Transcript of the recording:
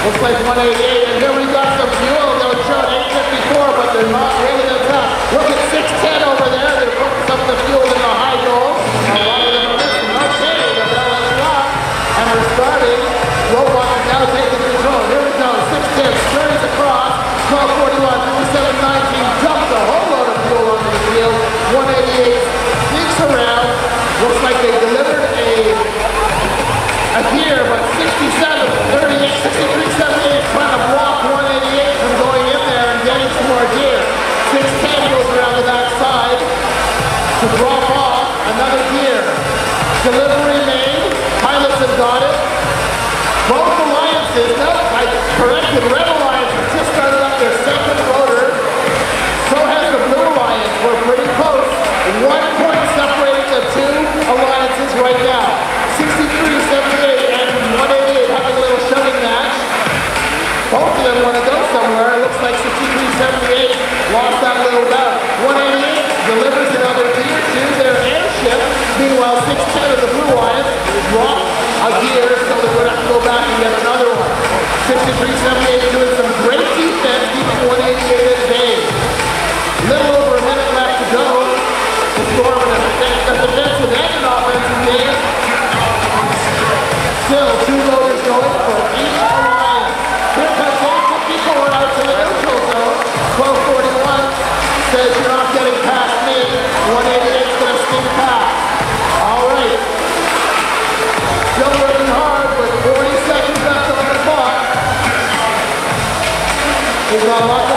Looks like 188. And here we got some fuel. They were showing 854, but they're not really the top. Look at 610 over there. They're putting some of the fuel in the high goals. A lot of them are missing. Okay, the bell is dropped. And we're starting. Robot is now taking control. Here we go. 610 scurries across. 1241, 5719. Dumps a whole load of fuel onto the field. 188 sneaks around. Looks like they delivered a a gear, but 67, around the back side to drop off another gear. Delivery made. Pilots have got it. Both alliances, no, I corrected, Red Alliance just started up their second rotor. So has the Blue Alliance. We're pretty close. One point separating the two alliances right now. 63, 78, and 188 having a little shoving match. Both of them want to go somewhere. It looks like 63, 78 lost that little bout. 188 delivers another gear to their airship. Meanwhile, 610 of the Blue Alliance dropped a gear, so going to have to go back and get another one. 63, 78 Obrigado.